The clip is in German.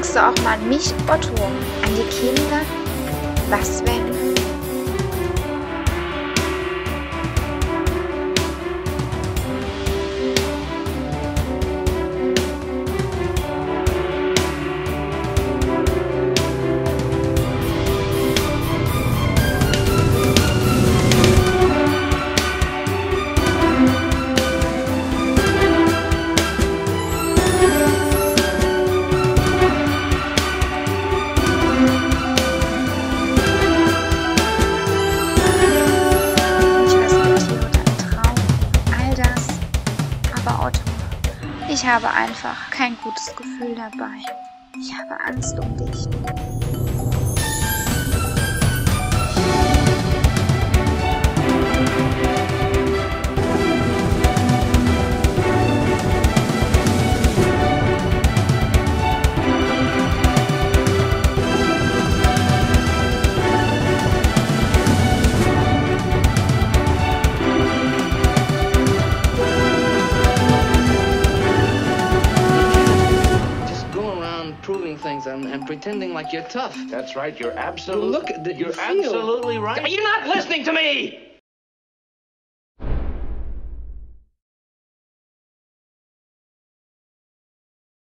denkst du auch mal an mich, Otto, an die Kinder? Was wenn? Ich ich habe einfach kein gutes Gefühl dabei. Ich habe Angst um dich. Proving things and, and pretending like you're tough. That's right. You're absolutely. Look, You're you feel- absolutely right. You're you not listening to me?